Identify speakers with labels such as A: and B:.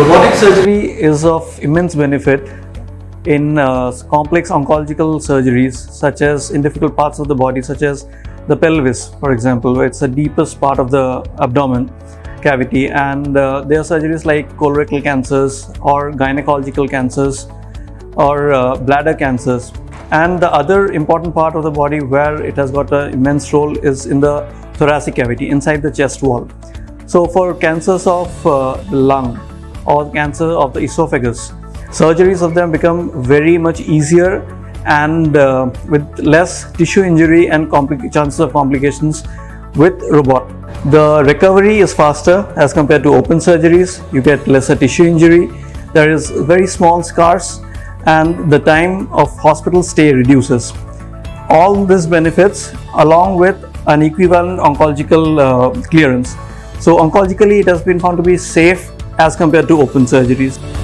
A: Robotic surgery is of immense benefit in uh, complex oncological surgeries such as in difficult parts of the body such as the pelvis for example where it's the deepest part of the abdomen cavity and uh, there are surgeries like colorectal cancers or gynecological cancers or uh, bladder cancers. And the other important part of the body where it has got an immense role is in the thoracic cavity inside the chest wall. So for cancers of uh, lung or cancer of the esophagus surgeries of them become very much easier and uh, with less tissue injury and chances of complications with robot. The recovery is faster as compared to open surgeries. You get lesser tissue injury. There is very small scars and the time of hospital stay reduces. All these benefits along with an equivalent oncological uh, clearance. So oncologically it has been found to be safe as compared to open surgeries.